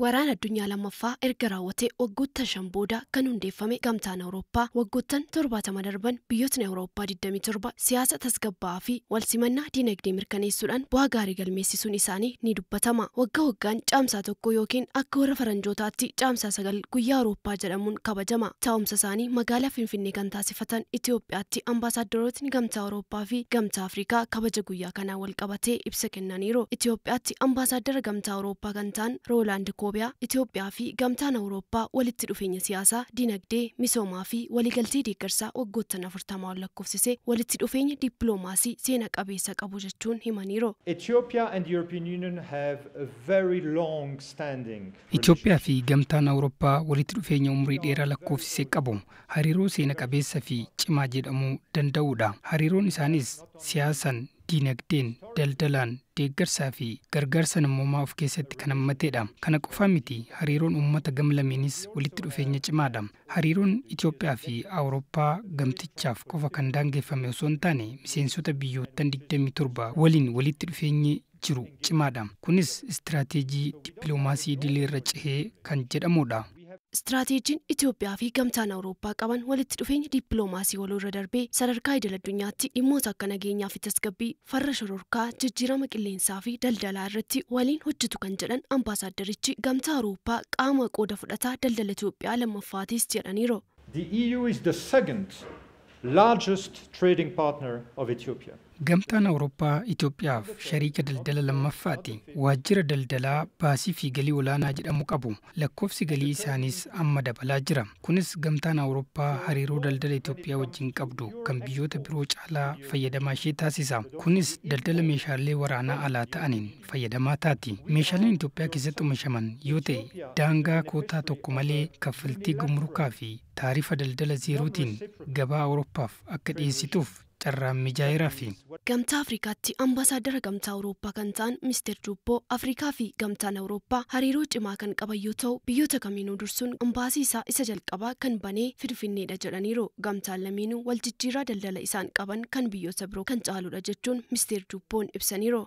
Waraana addunyaa lammaffaa erga raawwatee waggoottan shan booda kan hundeeffame gamtaan Awurooppaa waggoottan torbaatama darban biyyootni Awurooppaa 27 siyaasa tasgabbaa'aa fi walsimannaa diinagdee mirkaneessuudhaan bu'aa gaarii galmeessisuun isaanii ni dubbatama. Waggaa waggaan caamsaa tokko yookiin akka warra faranjootaatti caamsaa sagal guyyaa Awurooppaa jedhamuun kabajama. Taa'umsa isaanii magaalaa Finfinnee kan taasifatan Itoophiyaatti ambaasaaddorootni gamtaa Awurooppaa fi gamtaa Afrikaa kabaja guyyaa kanaa wal qabatee ibsa kennaniiru. Itoophiyaatti ambaasaaddara gamtaa Awurooppaa kan ta'an Roolaand Koobiyaa Itoophiyaa fi gamtaan Awurooppaa walitti dhufeenya siyaasaa, dinagdee, misoomaa fi waliigaltee deeggarsaa waggoottan afurtamaa ol lakkoofsise walitti dhufeenya dippiloomaasii seena qabeessa qabu jechuun himaniiru. Itoophiyaa fi gamtaan Awurooppaa walitti dhufeenya umurii dheeraa lakkoofsise qabu hariiroo seena qabeessa fi cimaa jedhamuu danda'udha. Hariiroon isaanis siyaasan, diinagdeen, daldalaan, deeggarsaa fi gargaarsa namoomaa of keessatti kan hammateedha. Kana qofaa miti hariiroon uummata gama lameenis walitti dhufeenya cimaadha. Hariiroon Itoophiyaa fi Awurooppaa gamtichaaf qofa kan daangeffame osoo hin taane miseensota biyyoottan 27 waliin walitti dhufeenyi jiru cimaadha. Kunis istiraateejii dippiloomaasii idileerra cehee kan jedhamudha. Istiraateejiin Itoophiyaa fi gamtaan Awurooppaa qaban walitti dhufeenya dippiloomaasii waloo irra darbee sadarkaa idil addunyaatti dhimmoota akka nageenyaa fi tasgabbii farra shororkaa jijjiirama qilleensaa fi daldalaa irratti waliin hojjetu kan jedhan ambaasaaddarichi gamtaa Awurooppaa qaama qooda fudhataa daldala Itoophiyaa lammaffaatis jedhaniiru. The EU is the second largest trading partner of Ethiopia. Gamtaan Awurooppaa Itoophiyaaf shariika daldala lammaffaati. Waajjira daldalaa baasii fi galii olaanaa jedhamu qabu. Lakkoofsi galii isaaniis amma dabalaa jira. Kunis gamtaan Awurooppaa hariiroo daldala Itoophiyaa wajjin qabdu kan biyyoota biroo caalaa fayyadamaa ishee taasisa. Kunis daldala meeshaalee waraanaa alaa ta'aniin fayyadamaa taati. Meeshaaleen Itoophiyaa keessatti oomishaman yoo ta'e daangaa kootaa tokko malee kaffaltii gumrukaa fi taarifa daldala zeerootiin gabaa Awurooppaaf akka dhiyeessituuf carraan mijaa'eeraa fi Gamtaa Afrikaatti ambaasaaddara gamtaa Awurooppaa kan ta'an Mister Jubboo Afrikaa fi gamtaan Awurooppaa hariiroo cimaa kan qaban yoo ta'u biyyoota kamiinuu dursuun ambaasii isaa isa jalqabaa kan banee Finfinneedha jedhaniiru. Gamtaan lameenuu wal jijjiirraa daldala isaan qaban kan biyyoota biroo kan caaludha jechuun Mister Jubboon ibsaniiru.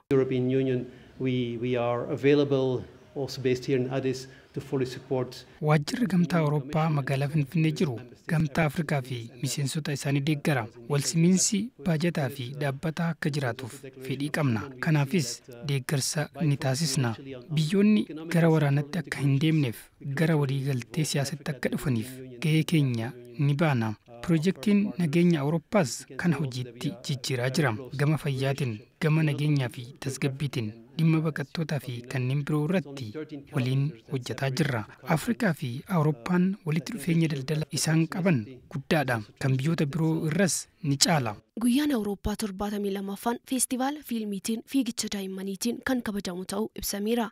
Waajjirri gamtaa Awurooppaa magaalaa Finfinnee jiru gamtaa Afrikaa fi miseensota isaanii deeggara. Walsimiinsi baajataa fi dhaabbataa akka jiraatuuf fedhii qabna. Kanaafis deeggarsa ni taasisna. Biyyoonni gara waraanatti akka hin deemneef gara waliigaltee siyaasatti akka dhufaniif gahee keenya ni baana. Pirojektiin nageenya Awurooppaas kana hojiitti jijjiiraa jira. Gama fayyaatiin, gama nageenyaa fi tasgabbiitiin dhimma baqattootaa fi kanneen biroo irratti waliin hojjetaa jirra. Afrikaa fi Awurooppaan walitti dhufeenya daldala isaan qaban guddaadha. Kan biyyoota biroo irras ni caala. Guyyaan Awurooppaa torbaatamii lammaffaan feestivaala fiilmiitiin fiigicha daa'immaniitiin kan kabajamu ta'uu ibsameera.